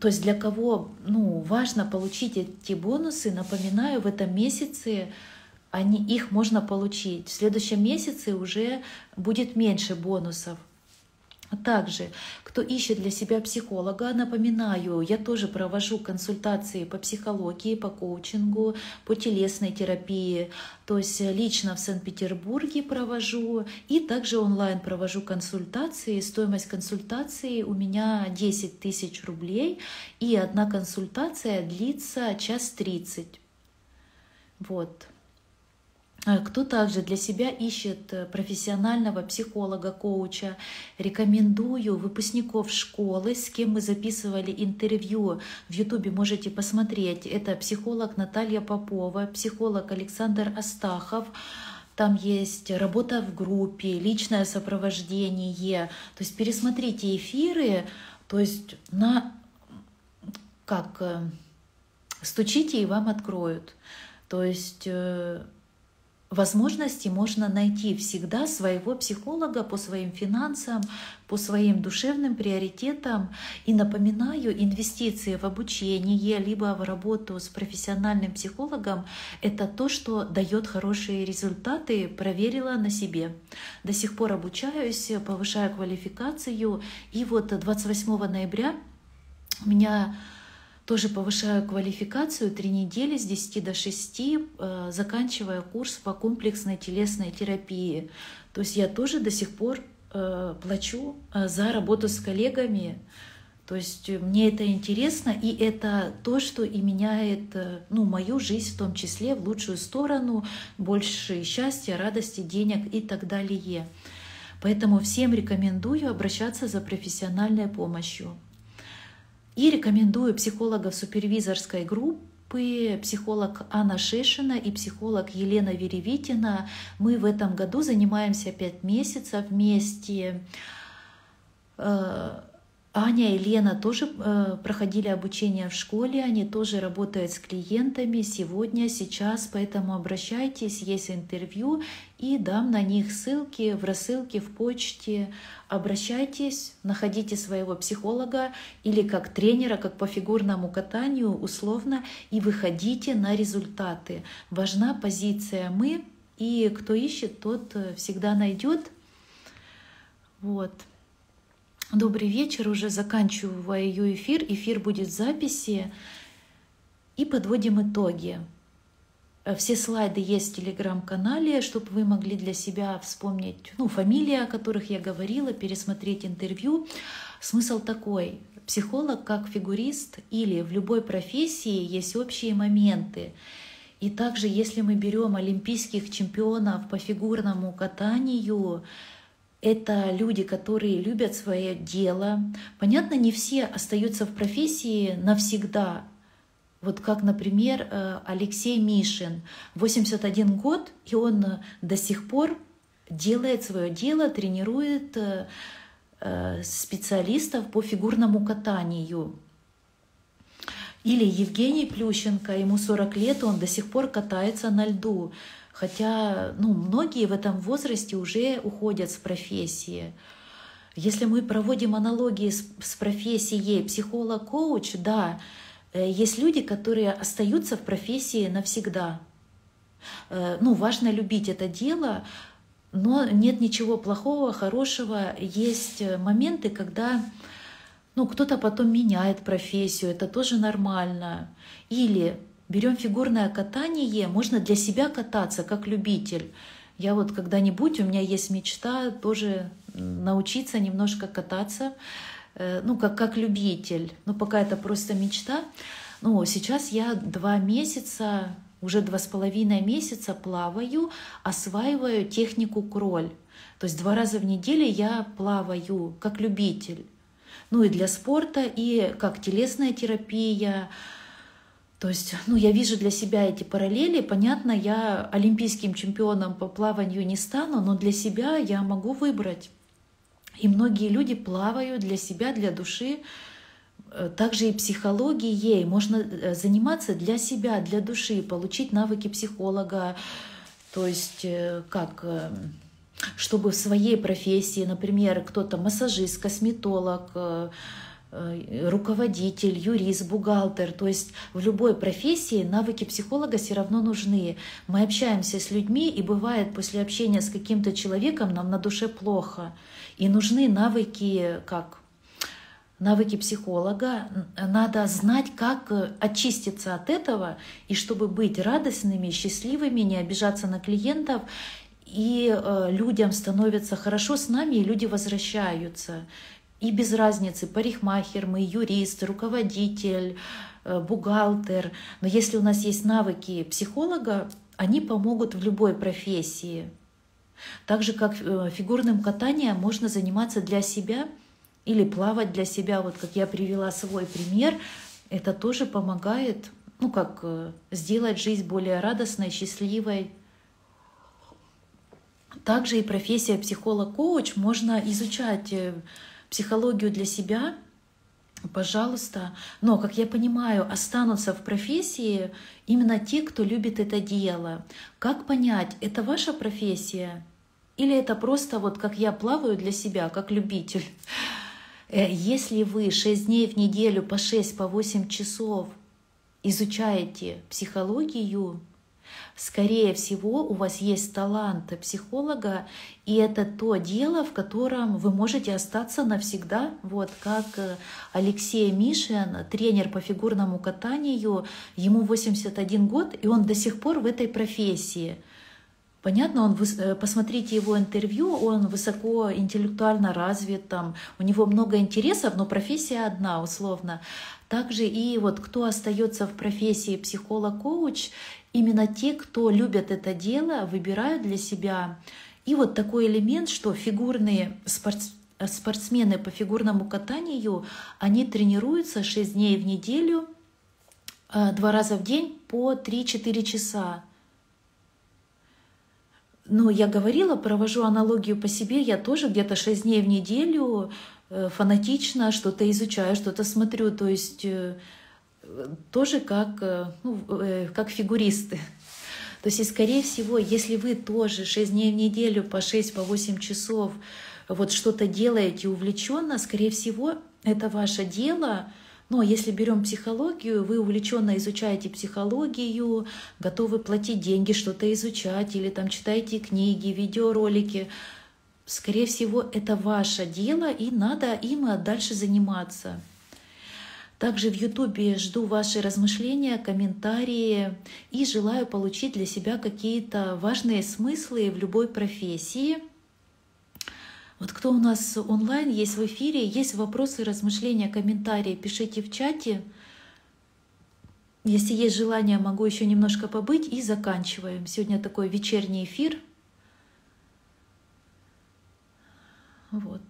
S1: То есть для кого ну, важно получить эти бонусы, напоминаю, в этом месяце они, их можно получить. В следующем месяце уже будет меньше бонусов. Также, кто ищет для себя психолога, напоминаю, я тоже провожу консультации по психологии, по коучингу, по телесной терапии. То есть лично в Санкт-Петербурге провожу и также онлайн провожу консультации. Стоимость консультации у меня 10 тысяч рублей, и одна консультация длится час тридцать. Вот. Э, кто также для себя ищет э, профессионального психолога, коуча, рекомендую выпускников школы, с кем мы записывали интервью в Ютубе, можете посмотреть. Это психолог Наталья Попова, психолог Александр Астахов, там есть работа в группе, личное сопровождение. То есть пересмотрите эфиры, то есть на как э, стучите и вам откроют. То есть возможности можно найти всегда своего психолога по своим финансам, по своим душевным приоритетам. И напоминаю, инвестиции в обучение, либо в работу с профессиональным психологом — это то, что дает хорошие результаты, проверила на себе. До сих пор обучаюсь, повышаю квалификацию. И вот 28 ноября у меня тоже повышаю квалификацию три недели с 10 до 6, э, заканчивая курс по комплексной телесной терапии. То есть я тоже до сих пор э, плачу э, за работу с коллегами. То есть мне это интересно, и это то, что и меняет ну, мою жизнь в том числе в лучшую сторону, больше счастья, радости, денег и так далее. Поэтому всем рекомендую обращаться за профессиональной помощью. И рекомендую психологов супервизорской группы, психолог Анна Шешина и психолог Елена Веревитина. Мы в этом году занимаемся пять месяцев вместе. Аня и Лена тоже э, проходили обучение в школе, они тоже работают с клиентами сегодня, сейчас, поэтому обращайтесь, есть интервью, и дам на них ссылки в рассылке, в почте. Обращайтесь, находите своего психолога или как тренера, как по фигурному катанию, условно, и выходите на результаты. Важна позиция «мы», и кто ищет, тот э, всегда найдет. Вот. Добрый вечер, уже заканчиваю эфир. Эфир будет в записи. И подводим итоги. Э, все слайды есть в телеграм-канале, чтобы вы могли для себя вспомнить ну, фамилии, о которых я говорила, пересмотреть интервью. Смысл такой. Психолог как фигурист или в любой профессии есть общие моменты. И также, если мы берем олимпийских чемпионов по фигурному катанию, это люди, которые любят свое дело. Понятно, не все остаются в профессии навсегда. Вот как, например, э, Алексей Мишин, 81 год, и он э, до сих пор делает свое дело, тренирует э, специалистов по фигурному катанию. Или Евгений Плющенко, ему 40 лет, он до сих пор катается на льду. Хотя ну, многие в этом возрасте уже уходят с профессии. Если мы проводим аналогии с, с профессией психолог-коуч, да, э, есть люди, которые остаются в профессии навсегда. Э, ну, важно любить это дело, но нет ничего плохого, хорошего. Есть моменты, когда ну, кто-то потом меняет профессию, это тоже нормально. Или Берем фигурное катание, можно для себя кататься, как любитель. Я вот когда-нибудь, у меня есть мечта тоже научиться немножко кататься, э, ну, как, как любитель. Но пока это просто мечта. Ну, сейчас я два месяца, уже два с половиной месяца плаваю, осваиваю технику кроль. То есть два раза в неделю я плаваю как любитель. Ну и для спорта, и как телесная терапия, то есть, ну, я вижу для себя эти параллели. Понятно, я олимпийским чемпионом по плаванию не стану, но для себя я могу выбрать. И многие люди плавают для себя, для души. Э, также и психологией можно э, заниматься для себя, для души, получить навыки психолога. То есть, э, как чтобы в своей профессии, например, кто-то массажист, косметолог, руководитель, юрист, бухгалтер. То есть в любой профессии навыки психолога все равно нужны. Мы общаемся с людьми, и бывает после общения с каким-то человеком нам на душе плохо. И нужны навыки как навыки психолога. Надо знать, как очиститься от этого, и чтобы быть радостными, счастливыми, не обижаться на клиентов. И э, людям становится хорошо с нами, и люди возвращаются. И без разницы, парикмахер мы, юрист, руководитель, э, бухгалтер. Но если у нас есть навыки психолога, они помогут в любой профессии. Так же, как э, фигурным катанием можно заниматься для себя или плавать для себя. Вот как я привела свой пример, это тоже помогает ну, как э, сделать жизнь более радостной, счастливой. Также и профессия психолог-коуч можно изучать психологию для себя пожалуйста. Но, как я понимаю, останутся в профессии именно те, кто любит это дело. Как понять, это ваша профессия или это просто вот как я плаваю для себя, как любитель? Э, если вы 6 дней в неделю по 6, по 8 часов изучаете психологию, скорее всего, у вас есть талант психолога, и это то дело, в котором вы можете остаться навсегда. Вот как э, Алексей Мишин, тренер по фигурному катанию, ему 81 год, и он до сих пор в этой профессии. Понятно, он, э, посмотрите его интервью, он высоко интеллектуально развит, там, у него много интересов, но профессия одна, условно. Также и вот кто остается в профессии психолог-коуч, именно те, кто любят это дело, выбирают для себя. И вот такой элемент, что фигурные спортсмены по фигурному катанию, они тренируются 6 дней в неделю, э, два раза в день по 3-4 часа. Но я говорила, провожу аналогию по себе, я тоже где-то 6 дней в неделю э, фанатично что-то изучаю, что-то смотрю, то есть э, тоже как, э, ну, как фигуристы. То есть, и скорее всего, если вы тоже 6 дней в неделю по 6, по 8 часов вот что-то делаете увлеченно, скорее всего, это ваше дело – но если берем психологию, вы увлеченно изучаете психологию, готовы платить деньги, что-то изучать, или там читаете книги, видеоролики, скорее всего, это ваше дело, и надо им дальше заниматься. Также в Ютубе жду ваши размышления, комментарии и желаю получить для себя какие-то важные смыслы в любой профессии – вот кто у нас онлайн есть в эфире, есть вопросы, размышления, комментарии, пишите в чате. Если есть желание, могу еще немножко побыть и заканчиваем. Сегодня такой вечерний эфир. Вот.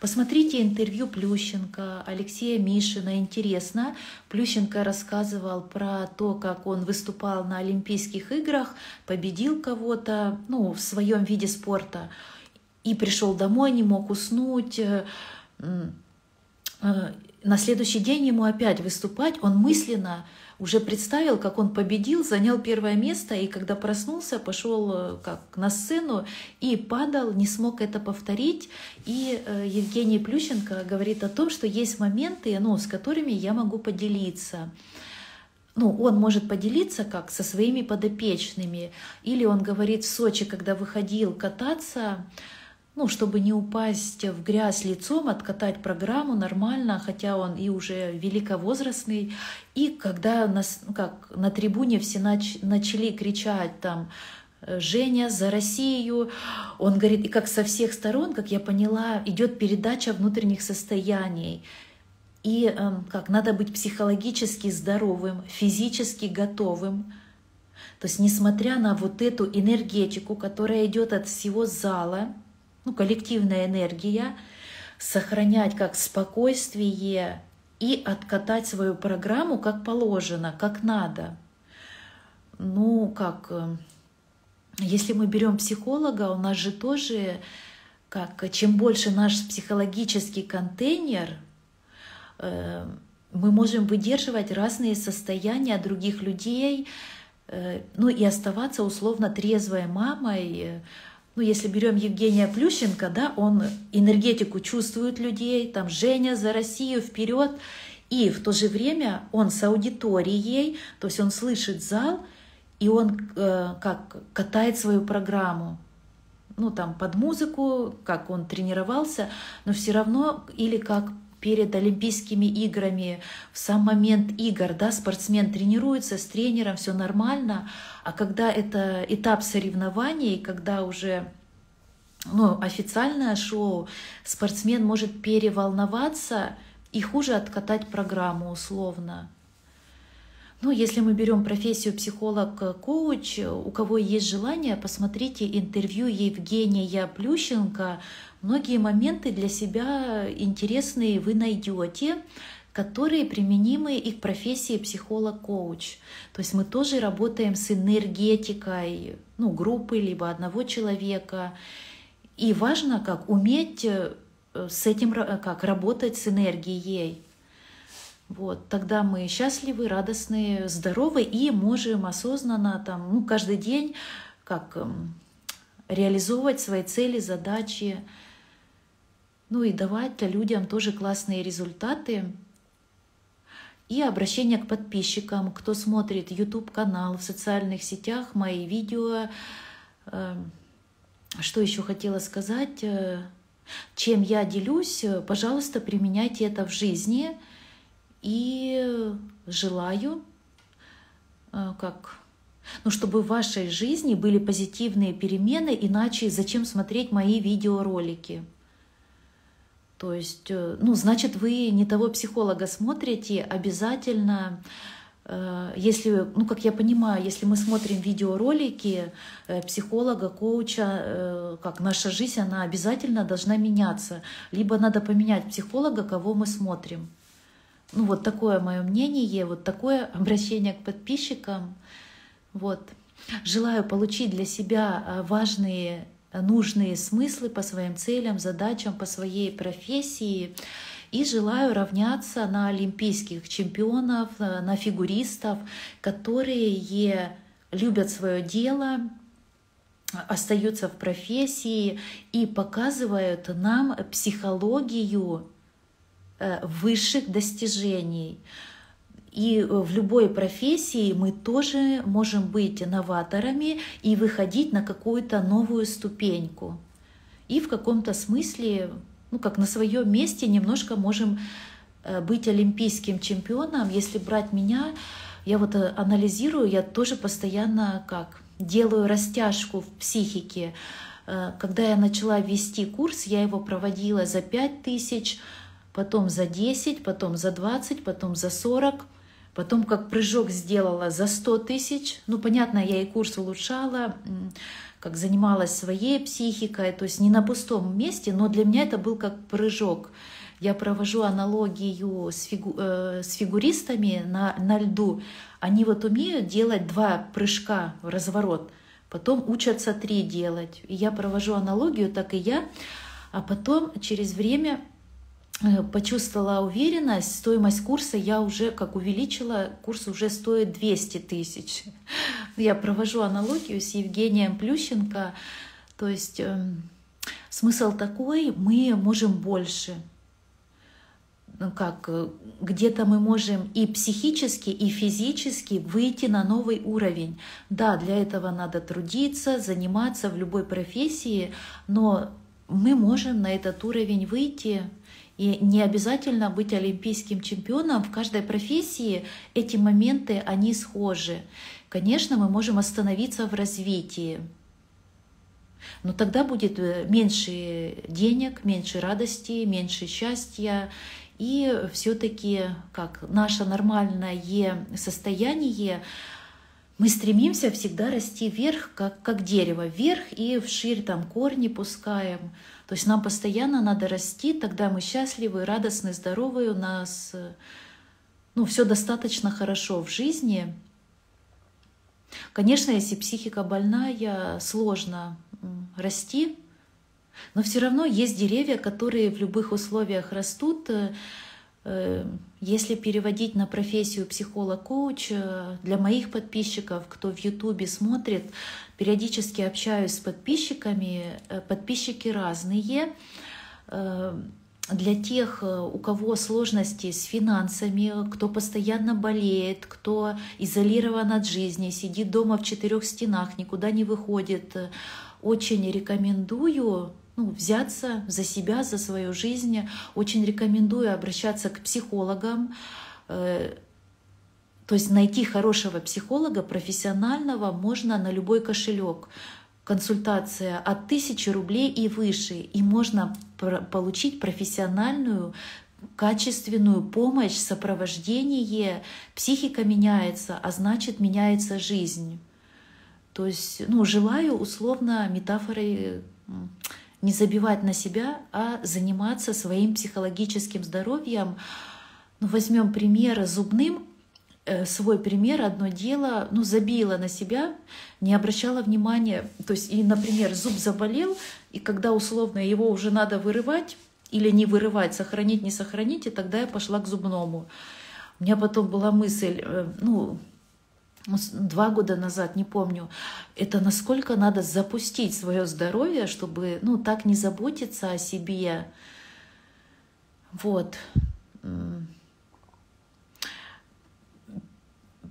S1: Посмотрите интервью Плющенко, Алексея Мишина, интересно. Плющенко рассказывал про то, как он выступал на Олимпийских играх, победил кого-то, ну, в своем виде спорта, и пришел домой, не мог уснуть. На следующий день ему опять выступать, он мысленно уже представил, как он победил, занял первое место, и когда проснулся, пошел э, как на сцену и падал, не смог это повторить. И э, Евгений Плющенко говорит о том, что есть моменты, ну, с которыми я могу поделиться. Ну, он может поделиться как со своими подопечными, или он говорит в Сочи, когда выходил кататься, ну, чтобы не упасть в грязь лицом, откатать программу нормально, хотя он и уже великовозрастный. И когда нас, ну, как на трибуне все нач, начали кричать там «Женя за Россию», он говорит, и как со всех сторон, как я поняла, идет передача внутренних состояний. И э, как надо быть психологически здоровым, физически готовым. То есть, несмотря на вот эту энергетику, которая идет от всего зала, ну, коллективная энергия, сохранять как спокойствие и откатать свою программу как положено, как надо. Ну, как, э, если мы берем психолога, у нас же тоже, как, чем больше наш психологический контейнер, э, мы можем выдерживать разные состояния других людей, э, ну и оставаться условно трезвой мамой, ну, если берем Евгения Плющенко, да, он энергетику чувствует людей, там Женя за Россию вперед, и в то же время он с аудиторией, то есть он слышит зал, и он э, как катает свою программу, ну там под музыку, как он тренировался, но все равно или как перед Олимпийскими играми, в сам момент игр, да, спортсмен тренируется с тренером, все нормально, а когда это этап соревнований, когда уже ну, официальное шоу, спортсмен может переволноваться и хуже откатать программу условно. Ну, если мы берем профессию психолог-коуч, у кого есть желание, посмотрите интервью Евгения Плющенко. Многие моменты для себя интересные вы найдете. которые применимы и к профессии психолог-коуч. То есть мы тоже работаем с энергетикой ну, группы, либо одного человека. И важно, как уметь э, с этим, как работать с энергией. Вот, тогда мы счастливы, радостны, здоровы и можем осознанно там, ну, каждый день как эм, реализовывать свои цели, задачи, ну и давать людям тоже классные результаты. И обращение к подписчикам, кто смотрит YouTube-канал в социальных сетях, мои видео. Эм, что еще хотела сказать? Э, чем я делюсь, пожалуйста, применяйте это в жизни – и желаю, э, как, ну, чтобы в вашей жизни были позитивные перемены, иначе зачем смотреть мои видеоролики? То есть, э, ну, значит, вы не того психолога смотрите, обязательно, э, если, ну, как я понимаю, если мы смотрим видеоролики психолога, коуча, как наша жизнь, она обязательно должна меняться. Либо надо поменять психолога, кого мы смотрим. Ну вот такое мое мнение, вот такое обращение к подписчикам. Вот. Желаю получить для себя важные, нужные смыслы по своим целям, задачам, по своей профессии. И желаю равняться на олимпийских чемпионов, на фигуристов, которые любят свое дело, остаются в профессии и показывают нам психологию Э, высших достижений. И э, в любой профессии мы тоже можем быть новаторами и выходить на какую-то новую ступеньку. И в каком-то смысле, ну как на своем месте, немножко можем э, быть олимпийским чемпионом. Если брать меня, я вот анализирую, я тоже постоянно как делаю растяжку в психике. Когда я начала вести курс, я его проводила за 5 тысяч, потом за 10, потом за 20, потом за 40, потом как прыжок сделала за 100 тысяч. Ну, понятно, я и курс улучшала, как занималась своей психикой, то есть не на пустом месте, но для меня это был как прыжок. Я провожу аналогию с, фигу, э, с фигуристами на, на льду. Они вот умеют делать два прыжка в разворот, потом учатся три делать. И я провожу аналогию, так и я. А потом через время почувствовала уверенность, стоимость курса я уже как увеличила, курс уже стоит 200 тысяч. Я провожу аналогию с Евгением Плющенко, то есть э, смысл такой, мы можем больше. Ну как, э, где-то мы можем и психически, и физически выйти на новый уровень. Да, для этого надо трудиться, заниматься в любой профессии, но мы можем на этот уровень выйти и не обязательно быть олимпийским чемпионом. В каждой профессии эти моменты, они схожи. Конечно, мы можем остановиться в развитии, но тогда будет э, меньше денег, меньше радости, меньше счастья. И все-таки как наше нормальное состояние, мы стремимся всегда расти вверх, как, как дерево, вверх и вширь там корни пускаем. То есть нам постоянно надо расти, тогда мы счастливы, радостны, здоровы, у нас ну, все достаточно хорошо в жизни. Конечно, если психика больная, сложно расти, но все равно есть деревья, которые в любых условиях растут. Э, если переводить на профессию психолог-коуч, э, для моих подписчиков, кто в Ютубе смотрит, периодически общаюсь с подписчиками. Э, подписчики разные. Для тех, у кого сложности с финансами, кто постоянно болеет, кто изолирован от жизни, сидит дома в четырех стенах, никуда не выходит, очень рекомендую ну, взяться за себя, за свою жизнь. Очень рекомендую обращаться к психологам, э, то есть найти хорошего психолога, профессионального, можно на любой кошелек. Консультация от тысячи рублей и выше. И можно получить профессиональную качественную помощь, сопровождение. Психика меняется, а значит меняется жизнь. То есть, ну, желаю условно метафорой не забивать на себя, а заниматься своим психологическим здоровьем. Ну, возьмем пример зубным. Э, свой пример, одно дело, ну, забила на себя, не обращала внимания. То есть, и, например, зуб заболел, и когда условно его уже надо вырывать, или не вырывать, сохранить, не сохранить, и тогда я пошла к зубному. У меня потом была мысль, э, ну, два года назад, не помню, это насколько надо запустить свое здоровье, чтобы, ну, так не заботиться о себе. Вот.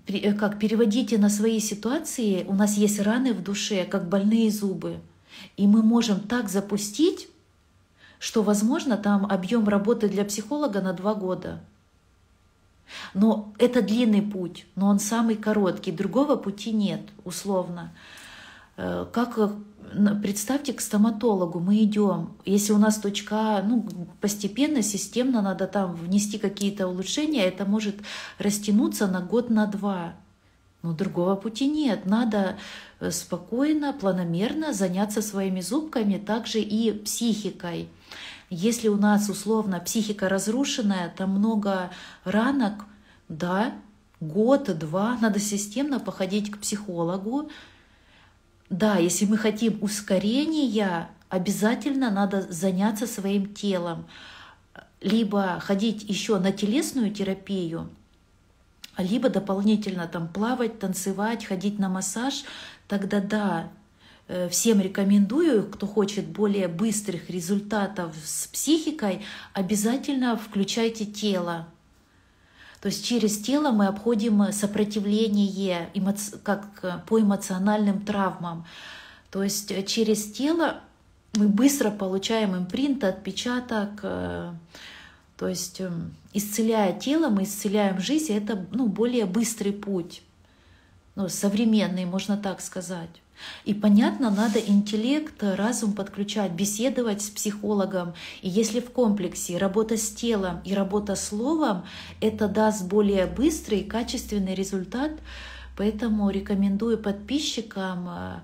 S1: Э, как переводите на свои ситуации, у нас есть раны в душе, как больные зубы. И мы можем так запустить, что, возможно, там объем работы для психолога на два года. Но это длинный путь, но он самый короткий. Другого пути нет, условно. Э, как э, представьте, к стоматологу мы идем, если у нас точка, ну, постепенно, системно надо там внести какие-то улучшения, это может растянуться на год, на два. Но другого пути нет. Надо э, спокойно, планомерно заняться своими зубками, также и психикой. Если у нас условно психика разрушенная, там много ранок, да, год-два, надо системно походить к психологу. Да, если мы хотим ускорения, обязательно надо заняться своим телом. Либо ходить еще на телесную терапию, либо дополнительно там плавать, танцевать, ходить на массаж, тогда да, всем рекомендую, кто хочет более быстрых результатов с психикой, обязательно включайте тело. То есть через тело мы обходим сопротивление как по эмоциональным травмам. То есть через тело мы быстро получаем импринт, отпечаток. Э, то есть эм, исцеляя тело, мы исцеляем жизнь. Это ну, более быстрый путь. Ну, современный, можно так сказать. И понятно, надо интеллект, разум подключать, беседовать с психологом. И если в комплексе работа с телом и работа с словом, это даст более быстрый и качественный результат. Поэтому рекомендую подписчикам э,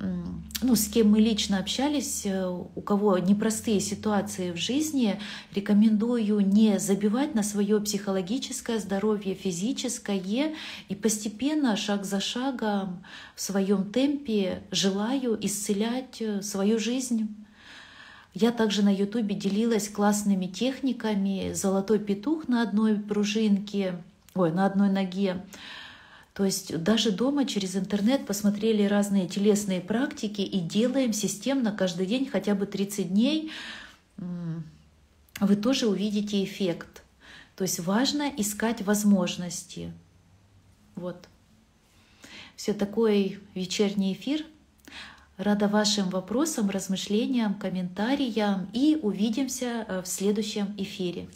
S1: ну, с кем мы лично общались, э, у кого непростые ситуации в жизни, рекомендую не забивать на свое психологическое здоровье, физическое, и постепенно, шаг за шагом, в своем темпе желаю исцелять э, свою жизнь. Я также на Ютубе делилась классными техниками. Золотой петух на одной пружинке, ой, на одной ноге, то есть даже дома через интернет посмотрели разные телесные практики и делаем системно каждый день хотя бы 30 дней, вы тоже увидите эффект. То есть важно искать возможности. Вот. Все такой вечерний эфир. Рада вашим вопросам, размышлениям, комментариям и увидимся э, в следующем эфире.